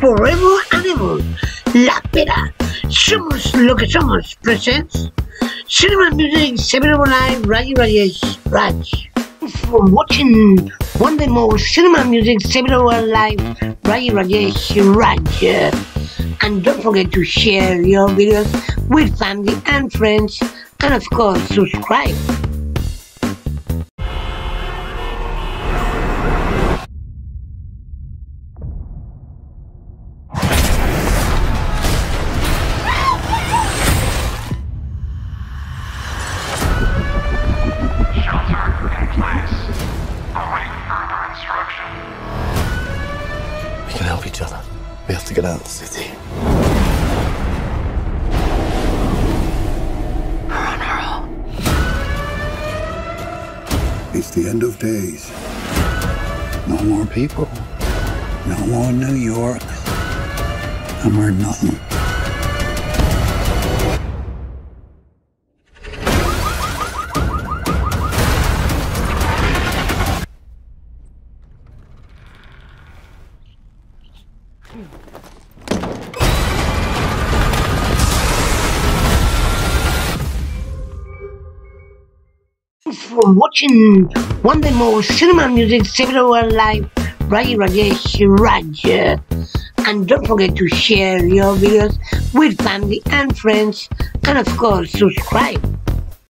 Forever Animal, La Pera, Somos lo que somos, presents Cinema Music, Seven Live, Rayi Rajesh, Raj. For watching one day more Cinema Music, Seven Live, Rayi Rajesh, Raj. And don't forget to share your videos with family and friends, and of course, subscribe. Further instruction. We can help each other. We have to get out of the city. It's the end of days. No more people. No more New York. No more nothing. For watching one day more cinema music several live Rayi Rajesh Raj. And don't forget to share your videos with family and friends. And of course subscribe